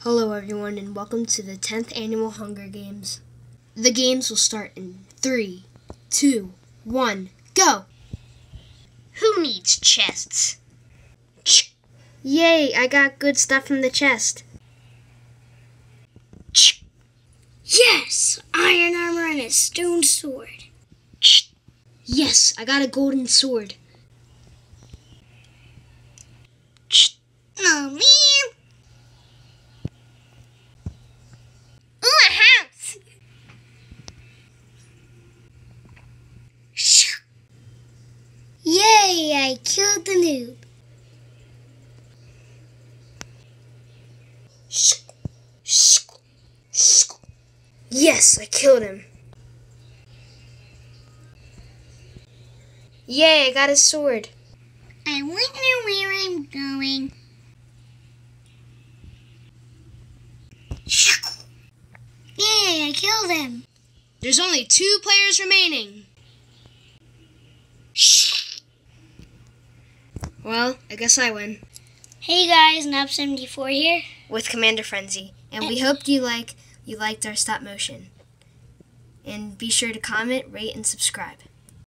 Hello, everyone, and welcome to the 10th Annual Hunger Games. The games will start in three, two, one, go! Who needs chests? Ch- Yay, I got good stuff from the chest. Ch- Yes, iron armor and a stone sword. ch- Yes, I got a golden sword. ch- Oh man! Ooh, a house! Yay, I killed the noob. Yes, I killed him. Yay, I got his sword. I wonder where I'm going. Yay, I killed him. There's only two players remaining. Well, I guess I win. Hey guys, knobs74 here. with Commander Frenzy. And we eh. hope you like you liked our stop motion. And be sure to comment, rate, and subscribe.